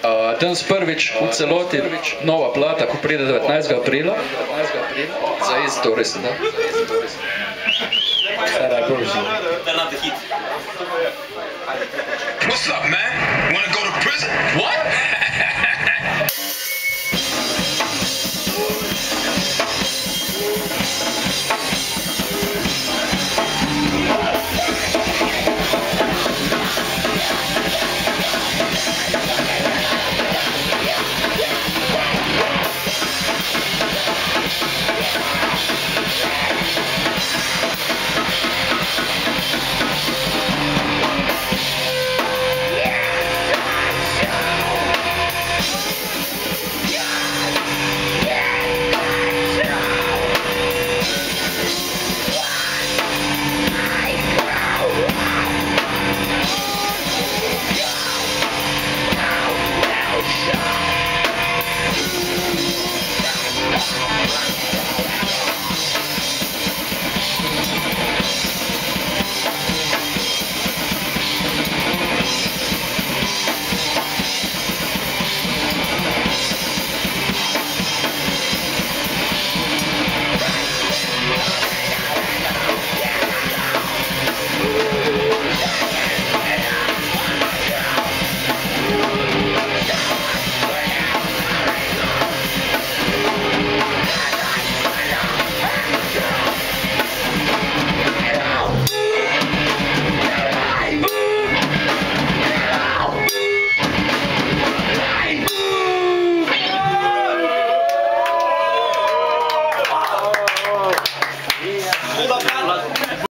Uh, danes prvič v celoti nova plata, ko pride 19. aprila. Za iz to res, da? Stara koža. What's up, man? Wanna go to prison? What?